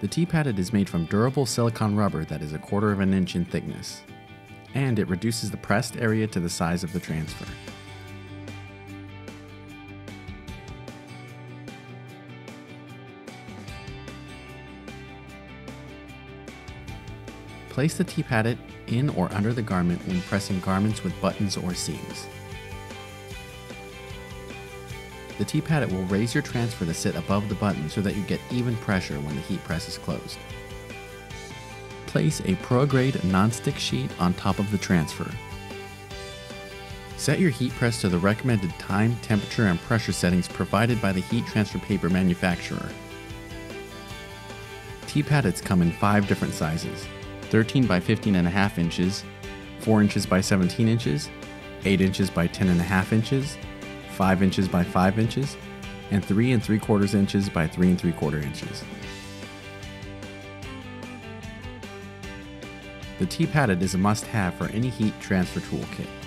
The T-Pad It is made from durable silicone rubber that is a quarter of an inch in thickness, and it reduces the pressed area to the size of the transfer. Place the T-Pad It in or under the garment when pressing garments with buttons or seams. The T-Pad It will raise your transfer to sit above the button so that you get even pressure when the heat press is closed. Place a pro-grade non-stick sheet on top of the transfer. Set your heat press to the recommended time, temperature, and pressure settings provided by the heat transfer paper manufacturer. T-Pad Its come in five different sizes 13 by 15 and a half inches, 4 inches by 17 inches, 8 inches by 10 and a half inches, 5 inches by 5 inches, and 3 and 3 quarters inches by 3 and 3 quarter inches. The T-Pad It is a must-have for any heat transfer toolkit.